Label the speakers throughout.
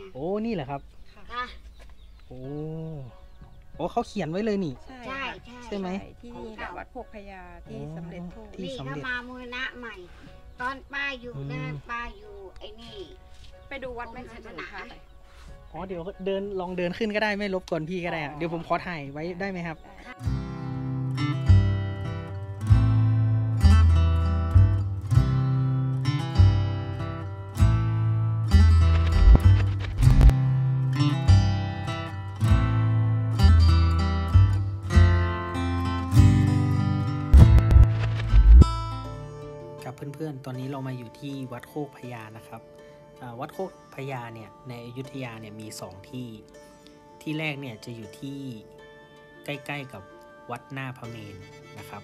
Speaker 1: ไง
Speaker 2: โอ้นี่แหละครับ
Speaker 1: ค่ะ
Speaker 2: โอ้โอ้เขาเขียนไว้เลยนี่
Speaker 3: ใช่
Speaker 1: ใช่
Speaker 3: ค่ะ
Speaker 1: ใช่
Speaker 2: ใช่ไหม
Speaker 3: ที่นี่แหละวัดโคกพญาที่
Speaker 2: อ๋อ
Speaker 3: สำเร็จโทษ
Speaker 2: ที่
Speaker 1: นี่
Speaker 2: สำ
Speaker 1: ถ้า
Speaker 2: เร็จ
Speaker 1: มามูลนะใหม่ ตอนป้าอยู่
Speaker 2: อืม
Speaker 1: นะป้าอยู่ไอ้นี่
Speaker 3: ไปดูวัดไหม
Speaker 1: กรม
Speaker 3: คะ
Speaker 1: ศาส
Speaker 3: จะ
Speaker 1: นา
Speaker 3: พาไป
Speaker 2: อ๋อเดี๋ยวเดินลองเดินขึ้นก็ได้ไม่รบกวนพี่ก็ได้อะ
Speaker 3: อ๋อ
Speaker 2: เดี๋ยวผมขอถ่ายไว้ได้ไหมครับ
Speaker 3: ได้
Speaker 2: พื่อนๆ ตอนนี้เรามาอยู่ที่วัดโคกพญานะครับ วัดโคกพญาเนี่ยในอยุธยาเนี่ยมี 2 ที่ ที่แรกเนี่ยจะอยู่ที่ใกล้ๆกับวัดหน้าพระเมนนะครับ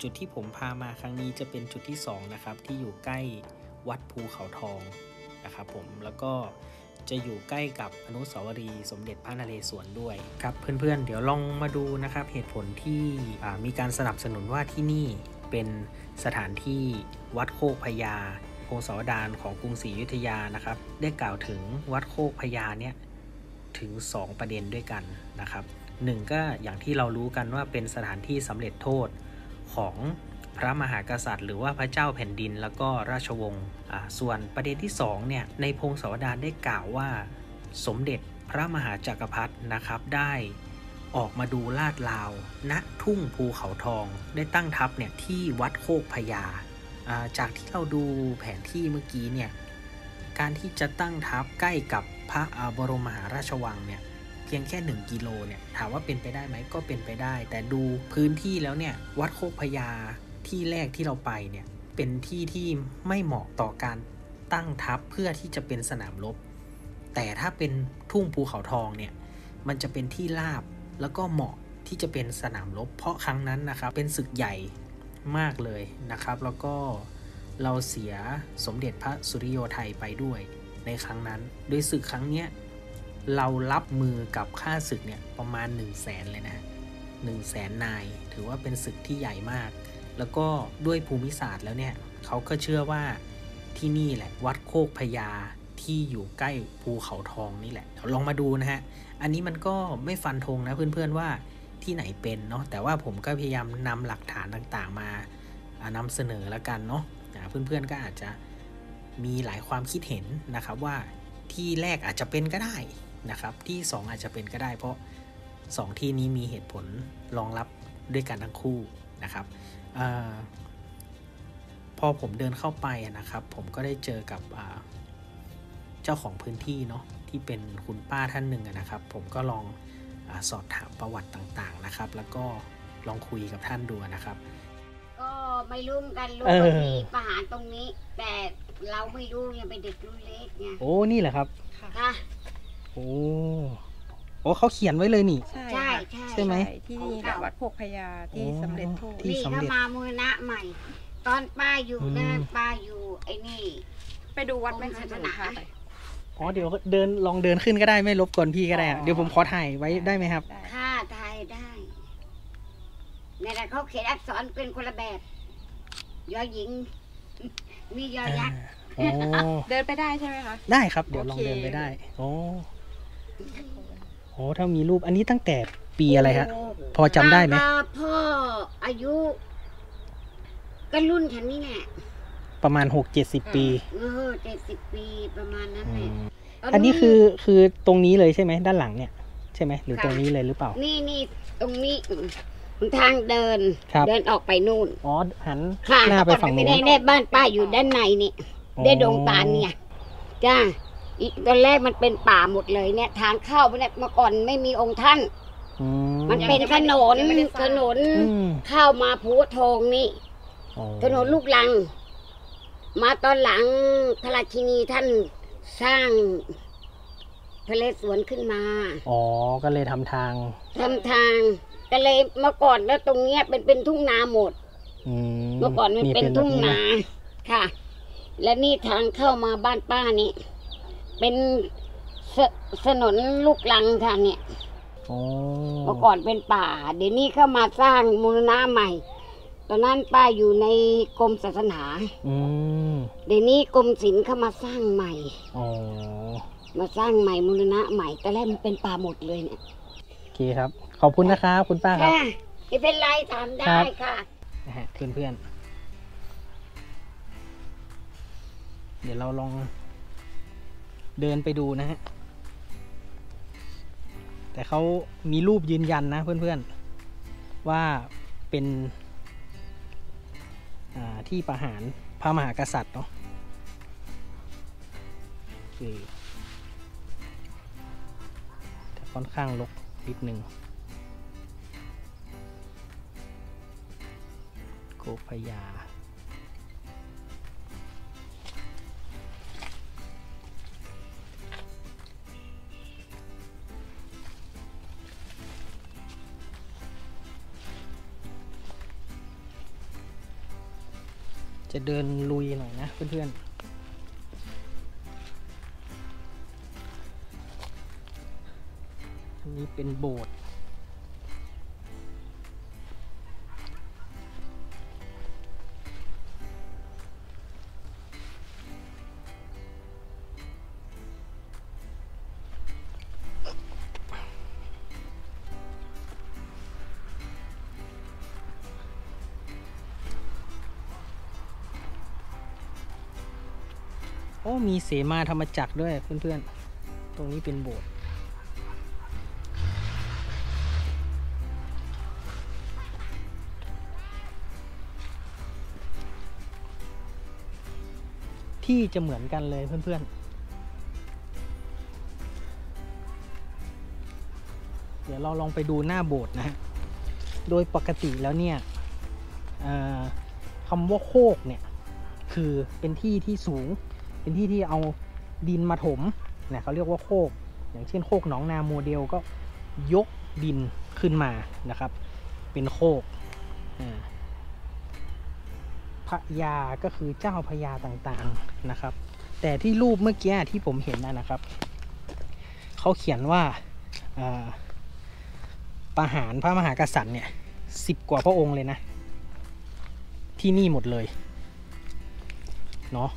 Speaker 2: จุดที่ผมพามาครั้งนี้จะเป็นจุดที่2นะครับที่อยู่ใกล้วัดภูเขาทองนะครับผมแล้วก็จะอยู่ใกล้กับอนุสาวรีย์สมเด็จพระนเรศวรด้วยครับเพื่อนๆ เดี๋ยวลองมาดูนะครับเหตุผลที่มีการสนับสนุนว่าที่นี่ เป็นสถานที่วัดโคกพญาพงศาวดารของกรุงศรีอยุธยานะครับ ได้กล่าวถึงวัดโคกพญาเนี่ยถึง 2 ประเด็นด้วยกันนะครับหนึ่งก็อย่างที่เรารู้กันว่าเป็นสถานที่สำเร็จโทษของพระมหากษัตริย์ หรือว่าพระเจ้าแผ่นดินแล้วก็ราชวงศ์อ่าส่วนประเด็นที่2เนี่ยในพงศาวดารได้กล่าวว่า สมเด็จพระมหาจักรพรรดินะครับได้ ออกมาดูลาดลาว ณทุ่งภูเขาทอง ได้ตั้งทัพเนี่ยที่วัดโคกพญาจากที่เราดูแผนที่เมื่อกี้เนี่ยการที่จะตั้งทัพใกล้กับพระบรมมหาราชวังเนี่ยเพียงแค่ 1 กิโลเนี่ยถามว่าเป็นไปได้ไหมก็เป็นไปได้ แต่ดูพื้นที่แล้วเนี่ยวัดโคกพญาที่แรกที่เราไปเนี่ยเป็นที่ที่ไม่เหมาะต่อการตั้งทัพเพื่อที่จะเป็นสนามรบแต่ถ้าเป็นทุ่งภูเขาทองเนี่ยมันจะเป็นที่ราบ แล้วก็เหมาะที่จะเป็นสนามรบ เพราะครั้งนั้นนะครับเป็นศึกใหญ่มากเลยนะครับ แล้วก็เราเสียสมเด็จพระสุริโยไทยไปด้วยในครั้งนั้น โดยศึกครั้งเนี้ยเรารับมือกับค่าศึกเนี่ยประมาณ 1 0 0 0 0แสนเลยนะ1 0 0 0 0แสนนาย ถือว่าเป็นศึกที่ใหญ่มาก แล้วก็ด้วยภูมิศาสตร์แล้วเนี่ยเขาก็เชื่อว่าที่นี่แหละวัดโคกพญา ที่อยู่ใกล้ภูเขาทองนี่แหละเดี๋ยวลองมาดูนะฮะ อันนี้มันก็ไม่ฟันธงนะเพื่อนๆว่าที่ไหนเป็นเนาะแต่ว่าผมก็พยายามนำหลักฐานต่างๆ มาอ่านำเสนอแล้วกันเนาะอ่าเพื่อนๆก็อาจจะมีหลายความคิดเห็นนะครับว่าที่แรกอาจจะเป็นก็ได้นะครับ ที่ 2 อาจจะเป็นก็ได้ เพราะ 2 ที่นี้มีเหตุผลรองรับด้วยกันทั้งคู่นะครับอพอผมเดินเข้าไปนะครับ ผมก็ได้เจอกับ เจ้าของพื้นที่เนาะที่เป็นคุณป้าท่านหนึ่งอะนะครับ ผมก็ลองอาสอบถามประวัติต่างๆนะครับ แล้วก็ลองคุยกับท่านดูนะครับ
Speaker 1: ก็ไม่รู้เหมือนกันรู้
Speaker 2: เออ
Speaker 1: ว่ามีประหารตรงนี้ แต่เราไม่รู้ยังเป็นเด็กรุ่นเล็กไง
Speaker 2: โอ้นี่แหละครับ
Speaker 3: ค่ะ
Speaker 1: ค่ะ
Speaker 2: โอ้โอ้เขาเขียนไว้เลยนี่
Speaker 3: ใช่
Speaker 1: ใช่
Speaker 3: ค่ะ
Speaker 1: ใช่
Speaker 2: ใช่ไหม
Speaker 3: ใช่ที่นี่แหละวัดโคกพญาที่
Speaker 2: อ๋อ
Speaker 3: สำเร็จโทษ
Speaker 2: ที่
Speaker 1: นี่
Speaker 2: สำ
Speaker 1: ถ้า
Speaker 2: เร็จ
Speaker 1: มามูลนะใหม่ ตอนป้าอยู่นะ
Speaker 2: อืม
Speaker 1: ป้าอยู่ไอ้นี่
Speaker 3: ไปดูวัดไหม
Speaker 1: กรม
Speaker 3: คะ
Speaker 1: ศาส
Speaker 3: จะ
Speaker 1: นา
Speaker 3: พาไป
Speaker 2: อ๋อเดี๋ยวเดินลองเดินขึ้นก็ได้ไม่รบกวนพี่ก็ได้อะ
Speaker 3: อ๋อ
Speaker 2: เดี๋ยวผมขอถ่ายไว้ได้ไหมครับ
Speaker 3: ได้
Speaker 1: ค่าไทยได้ในแต่เขาเขียนอักษรเป็นคนละแบบ ยอหญิง มียอยักษ์
Speaker 2: โอ้
Speaker 3: เดินไปได้ใช่ไหมคะ
Speaker 2: ได้ครับ เดี๋ยวลอง
Speaker 3: โอเค
Speaker 2: เดินไปได้ โอ้โหถ้ามีรูปอันนี้ตั้งแต่ปีอะไรฮะ พอจำได้ไหม
Speaker 1: ป้าก็พ่ออายุก็รุ่นฉันนี่แหละ
Speaker 2: ประมาณหกเจ็ดสิบปี
Speaker 1: เออเจ็ดสิบปีประมาณนั้น
Speaker 2: อื
Speaker 1: แหละ
Speaker 2: มอันนี้คือคือตรงนี้เลยใช่ไหมด้านหลังเนี่ย ใช่ไหมหรือตรงนี้เลยหรือเปล่า
Speaker 1: นี่นี่ตรงนี้ทางเดิน
Speaker 2: ครับ
Speaker 1: เดินออกไปนู่น
Speaker 2: อ๋อหัน
Speaker 1: ค่ะ
Speaker 2: หน้าไปฝั่งนู้น
Speaker 1: ได้ได้บ้านป้าอยู่ด้านในนี่ได้ดงตาลเนี่ยจ้าอีตอนแรกมันเป็นป่าหมดเลยเนี่ย ทางเข้าไปเนี่ยเมื่อก่อนไม่มีองค์ท่าน
Speaker 2: อืม
Speaker 1: มันเป็นถนน
Speaker 3: ยังไม่ได้ส
Speaker 1: ถ
Speaker 3: ร้าง
Speaker 1: นน
Speaker 2: อืม
Speaker 1: เข้ามาภูทองนี่
Speaker 2: อ๋อ
Speaker 1: ถนนลูกลัง มาตอนหลังพระราชินีท่านสร้างทะเลสวนขึ้นมา
Speaker 2: อ๋อ ก็เลยทำทาง
Speaker 1: ทำทาง ก็เลยเมื่อก่อนแล้วตรงเนี้ยเป็นเป็นทุ่งนาหมด
Speaker 2: อืม
Speaker 1: เมื่อก่อนมันเป็น
Speaker 2: แบบ
Speaker 1: ทุ่งะนาค่ะ และนี่ทางเข้ามาบ้านป้านี่ เป็นสถนนลูกลังค่ะเนี่ย
Speaker 2: อ๋อ
Speaker 1: เมื่อก่อนเป็นป่า เดี๋ยวนี้เข้ามาสร้างมูลนาใหม่ ตอนนั้นป้าอยู่ในกรมศาสนา
Speaker 2: อืม
Speaker 1: เดี๋ยวนี้กรมศิลป์เข้ามาสร้างใหม่
Speaker 2: อ๋อ
Speaker 1: มาสร้างใหม่มูลนะใหม่ตอนแรกมันเป็นป่าหมดเลยเนี่ย
Speaker 2: โอเคครับ ขอบคุณนะครับ คุณป้าครับ
Speaker 1: ค่ะไม่เป็นไรทำได้
Speaker 2: ครับ
Speaker 1: ค่ะ
Speaker 2: นะฮะเพื่อนเพื่อนๆเดี๋ยวเราลองเดินไปดูนะฮะ แต่เขามีรูปยืนยันนะเพื่อนๆว่าเป็นอ่า ที่ประหารพระมหากษัตริย์เนาะคือแต่ค่อนข้างลกนิดนึงโกพยา จะเดินลุยหน่อยนะเพื่อนๆันนี้เป็นโบสถ์ โอ้มีเสมาธรรมจักรด้วยเพื่อนๆ ตรงนี้เป็นโบสถ์ที่จะเหมือนกันเลยเพื่อนๆเดี๋ยวเราลองไปดูหน้าโบสถ์นะฮะ โดยปกติแล้วเนี่ยคำว่าโคกเนี่ย คือเป็นที่ที่สูง เป็นที่ที่เอาดินมาถมเนี่ยเขาเรียกว่าโคก อย่างเช่นโคกหนองนาโมเดลก็ยกดินขึ้นมานะครับ เป็นโคกพระยาก็คือเจ้าพระยาต่างๆนะครับ แต่ที่รูปเมื่อกี้ที่ผมเห็นนะครับเขาเขียนว่าประหารพระมหากษัตริย์เนี่ยสิบกว่าพระองค์เลยนะ ที่นี่หมดเลย เนาะ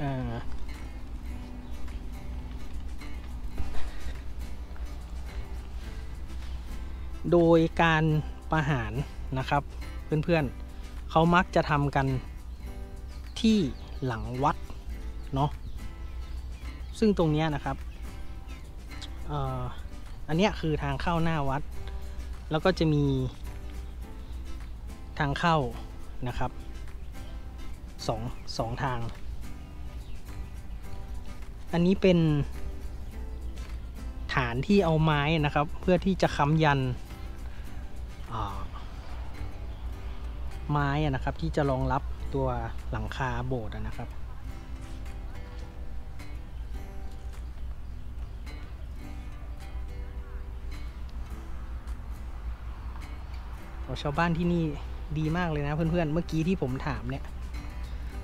Speaker 2: อ่าโดยการประหารนะครับ เพื่อนๆเขามักจะทำกันที่หลังวัดเนาะซึ่งตรงนี้นะครับอันนี้คือทางเข้าหน้าวัด แล้วก็จะมีทางเข้านะครับสองสองทาง อันนี้เป็น ฐานที่เอาไม้นะครับ เพื่อที่จะค้ำยันไม้นะครับ ที่จะรองรับตัวหลังคาโบสถ์นะครับชาวบ้านที่นี่ดีมากเลยนะเพื่อนๆ เมื่อกี้ที่ผมถามเนี่ย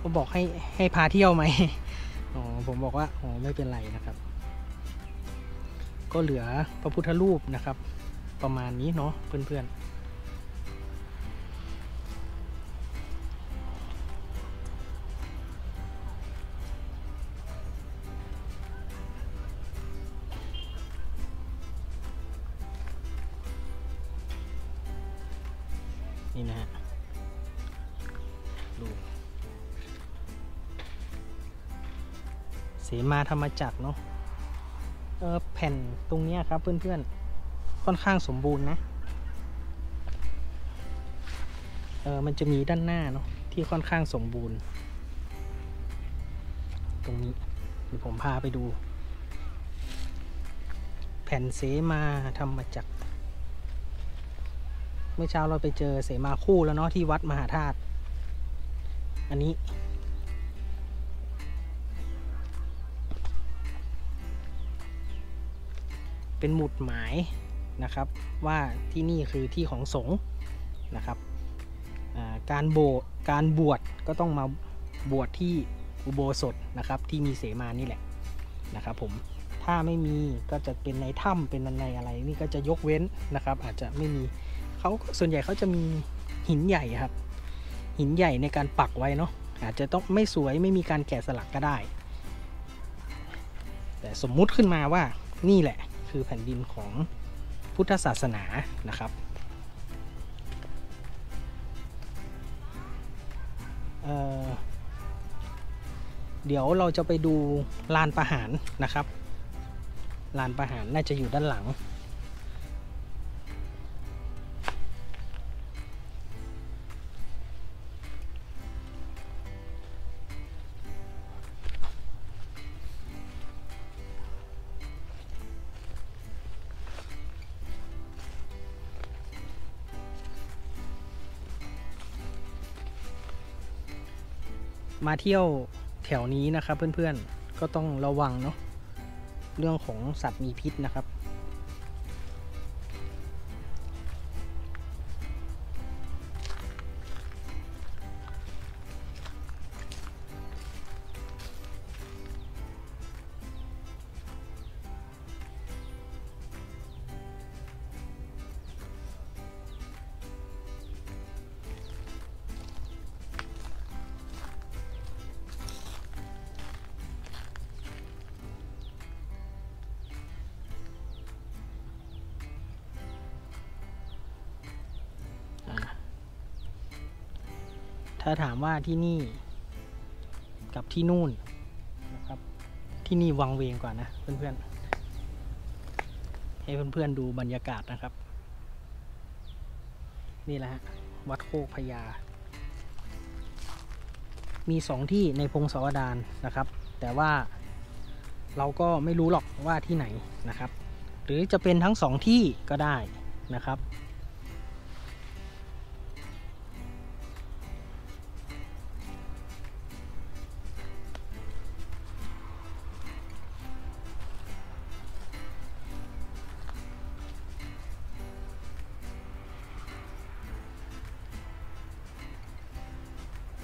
Speaker 2: ก็บอกให้ให้พาเที่ยวไหม ผมบอกว่าอ๋อไม่เป็นไรนะครับ ก็เหลือพระพุทธรูปนะครับ ประมาณนี้เนาะเพื่อนๆนี่นะฮะ สมาธรรมจักรเนาะเออแผ่นตรงนี้ครับเพื่อนๆ ค่อนข้างสมบูรณ์นะเออมันจะมีด้านหน้าเนาะที่ค่อนข้างสมบูรณ์ ตรงนี้เดี๋ยวผมพาไปดู แผ่นเสมาทำมจากรเมื่อเช้าเราไปเจอเสมาคู่แล้วเนาะที่วัดมหาธาตุอันนี้ เป็นหมุดหมายนะครับ ว่าที่นี่คือที่ของสงฆ์นะครับการโบการบวชก็ต้องมาบวชที่อุโบสถนะครับ ที่มีเสมานี่แหละนะครับ ผมถ้าไม่มีก็จะเป็นในถ้ำเป็นในอะไรนี่ก็จะยกเว้นนะครับ อาจจะไม่มีเขาส่วนใหญ่เขาจะมีหินใหญ่ครับ หินใหญ่ในการปักไว้เนาะอาจจะต้องไม่สวยไม่มีการแกะสลักก็ได้ แต่สมมุติขึ้นมาว่านี่แหละ คือแผ่นดินของพุทธศาสนานะครับเเดี๋ยวเราจะไปดูลานประหารนะครับ ลานประหารน่าจะอยู่ด้านหลัง มาเที่ยวแถวนี้นะครับเพื่อนๆก็ต้องระวังเนาะเรื่องของสัตว์มีพิษนะครับ ถ้าถามว่าที่นี่กับที่นู่นนะครับ ที่นี่วังเวงกว่านะเพื่อนๆ ให้เพื่อนๆดูบรรยากาศนะครับ นี่แหละฮะวัดโคกพญา มีสองที่ในพงศาวดารนะครับ แต่ว่าเราก็ไม่รู้หรอกว่าที่ไหนนะครับ หรือจะเป็นทั้งสองที่ก็ได้นะครับ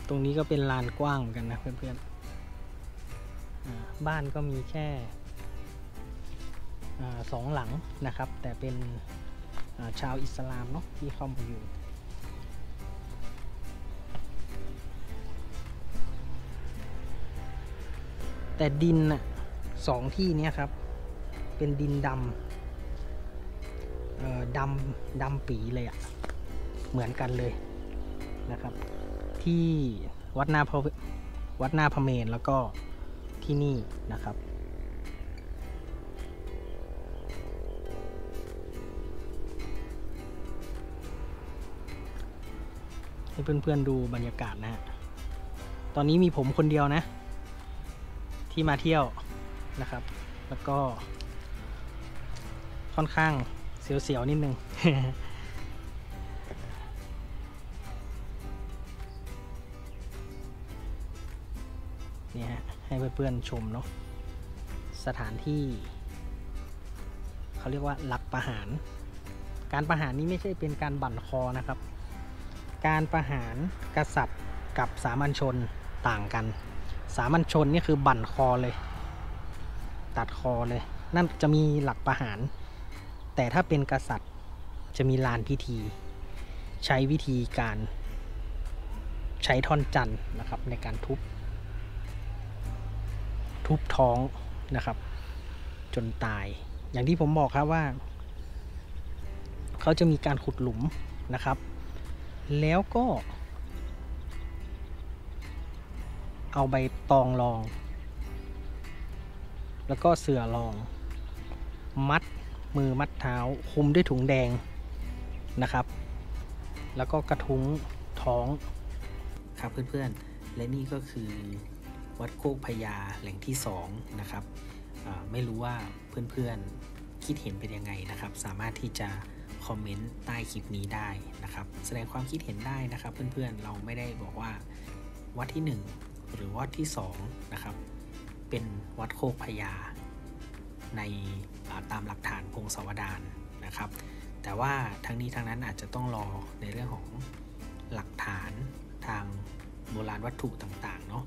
Speaker 2: ตรงนี้ก็เป็นลานกว้างเหมือนกันนะเพื่อนๆอ่าบ้านก็มีแค่สองหลังนะครับ แต่เป็นาชาวอิสลามเนาะที่เข้ามาอยู่แต่ดินน่ะสองที่นี้ครับ เป็นดินดำดำดำปีเลยอะ่ะ เหมือนกันเลยนะครับ ที่วัดนาพวัดนาพระเมนแล้วก็ที่นี่นะครับ ให้เพื่อนๆดูบรรยากาศนะฮะ ตอนนี้มีผมคนเดียวนะ ที่มาเที่ยวนะครับ แล้วก็ค่อนข้างเสียวๆนิดนึง นี่ฮะให้เพื่อนๆชมเนาะสถานที่ เขาเรียกว่าหลักประหาร การประหารนี้ไม่ใช่เป็นการบั่นคอนะครับ การประหารกษัตริย์กับสามัญชนต่างกัน สามัญชนนี่คือบั่นคอเลย ตัดคอเลย นั่นจะมีหลักประหาร แต่ถ้าเป็นกษัตริย์จะมีลานพิธี ใช้วิธีการใช้ท่อนจันทร์นะครับในการทุบ ทุบท้องนะครับ จนตาย อย่างที่ผมบอกครับว่า เขาจะมีการขุดหลุมนะครับ แล้วก็ เอาใบตองรอง แล้วก็เสื่อรอง มัดมือมัดเท้าคุมด้วยถุงแดงนะครับ แล้วก็กระทุ้งท้องครับเพื่อนๆ และนี่ก็คือ วัดโคกพญาแหล่งที่ 2 นะครับไม่รู้ว่าเพื่อนๆคิดเห็นเป็นยังไงนะครับ สามารถที่จะคอมเมนต์ใต้คลิปนี้ได้นะครับ แสดงความคิดเห็นได้นะครับ เพื่อนๆเราไม่ได้บอกว่าวัดที่ 1 หรือวัดที่2นะครับเป็นวัดโคกพญาในาตามหลักฐานพงศาวดารนะครับ แต่ว่าทั้งนี้ทั้งนั้นอาจจะต้องรอในเรื่องของหลักฐานทางโบราณวัตถุต่างๆเนาะ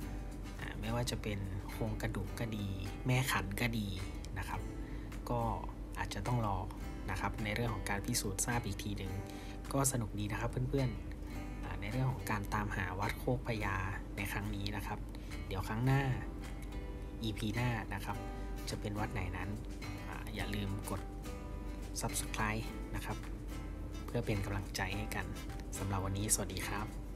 Speaker 2: ไม่ว่าจะเป็นโครงกระดูกก็ดี แม่ขันก็ดีนะครับ ก็อาจจะต้องรอนะครับในเรื่องของการพิสูจน์ทราบอีกทีหนึ่งก็สนุกดีนะครับเพื่อนๆในเรื่องของการตามหาวัดโคกพญาในครั้งนี้นะครับ เดี๋ยวครั้งหน้า EP หน้านะครับ จะเป็นวัดไหนนั้นออย่าลืมกด Subscribe นะครับ เพื่อเป็นกำลังใจให้กันสำหรับวันนี้สวัสดีครับ